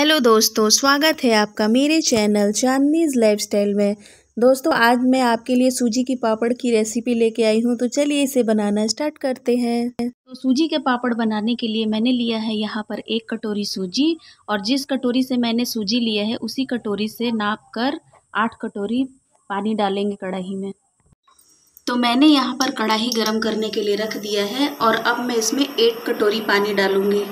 Hello दोस्तों, स्वागत है आपका मेरे चैनल चांदनीज लाइफस्टाइल में। दोस्तों, आज मैं आपके लिए सूजी की पापड़ की रेसिपी लेके आई हूँ तो चलिए इसे बनाना स्टार्ट करते हैं। तो सूजी के पापड़ बनाने के लिए मैंने लिया है यहाँ पर एक कटोरी सूजी, और जिस कटोरी से मैंने सूजी लिया है, उसी कटोरी से नाप कर आठ कटोरी पानी डालेंगे कढ़ाई में। तो मैंने यहाँ पर कढ़ाई गर्म करने के लिए रख दिया है, और अब मैं इसमें एक कटोरी पानी डालूँगी।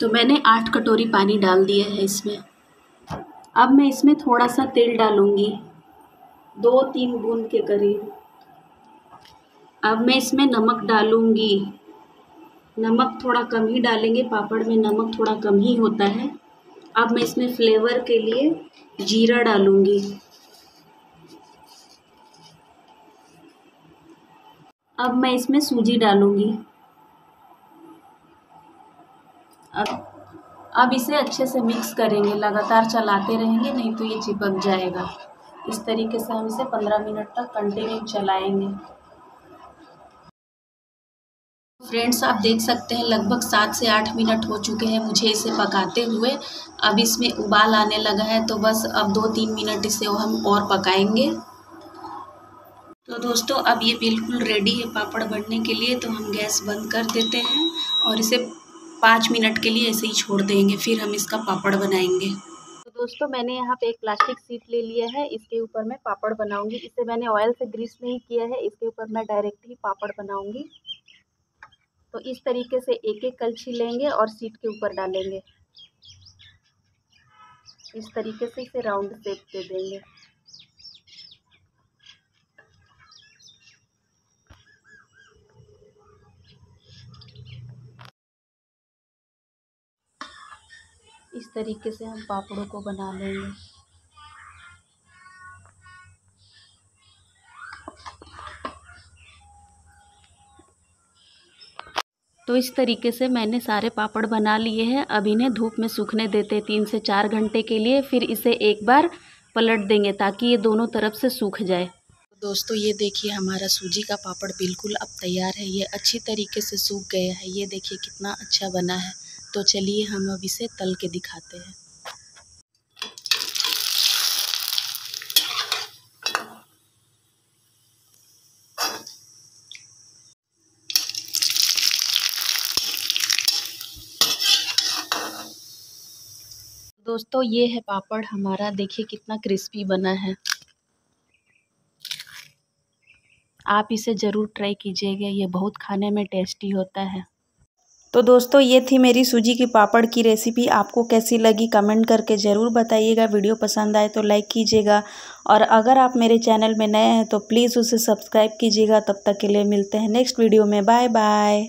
तो मैंने आठ कटोरी पानी डाल दिया है इसमें। अब मैं इसमें थोड़ा सा तेल डालूँगी। दो तीन बूंद के करीब। अब मैं इसमें नमक डालूँगी। नमक थोड़ा कम ही डालेंगे, पापड़ में नमक थोड़ा कम ही होता है। अब मैं इसमें फ्लेवर के लिए जीरा डालूँगी। अब मैं इसमें सूजी डालूँगी। अब अब इसे अच्छे से मिक्स करेंगे, लगातार चलाते रहेंगे, नहीं तो ये चिपक जाएगा। इस तरीके से हम इसे पंद्रह मिनट तक कंटिन्यू चलाएँगे। फ्रेंड्स आप देख सकते हैं, लगभग सात से आठ मिनट हो चुके हैं मुझे इसे पकाते हुए। अब इसमें उबाल आने लगा है तो बस अब दो तीन मिनट इसे हम और पकाएँगे। तो दोस्तों, अब ये बिल्कुल रेडी है पापड़ बनने के लिए तो हम गैस बंद कर देते हैं और इसे पाँच मिनट के लिए ऐसे ही छोड़ देंगे, फिर हम इसका पापड़ बनाएँगे। तो दोस्तों, मैंने यहाँ पे एक प्लास्टिक सीट ले लिया है। इसके ऊपर मैं पापड़ बनाऊँगी। इसे मैंने ऑयल से ग्रीस नहीं किया है। इसके ऊपर मैं डायरेक्ट ही पापड़ बनाऊँगी। तो इस तरीके से एक एक कलछी लेंगे और सीट के ऊपर डालेंगे। इस तरीके से इसे राउंड शेप दे देंगे। इस तरीके से हम पापड़ों को बना लेंगे। तो इस तरीके से मैंने सारे पापड़ बना लिए हैं। अब इन्हें धूप में सूखने देते तीन से चार घंटे के लिए, फिर इसे एक बार पलट देंगे ताकि ये दोनों तरफ़ से सूख जाए। दोस्तों, ये देखिए हमारा सूजी का पापड़ बिल्कुल अब तैयार है। ये अच्छी तरीके से सूख गया है। ये देखिए कितना अच्छा बना है। तो चलिए हम अब इसे तल के दिखाते हैं। दोस्तों, ये है पापड़ हमारा। देखिए कितना क्रिस्पी बना है। आप इसे ज़रूर ट्राई कीजिएगा। ये बहुत खाने में टेस्टी होता है। तो दोस्तों, ये थी मेरी सूजी की पापड़ की रेसिपी आपको कैसी लगी कमेंट करके ज़रूर बताइएगा। वीडियो पसंद आए तो लाइक कीजिएगा। और अगर आप मेरे चैनल में नए हैं तो प्लीज़ उसे सब्सक्राइब कीजिएगा। तब तक के लिए मिलते हैं नेक्स्ट वीडियो में। Bye bye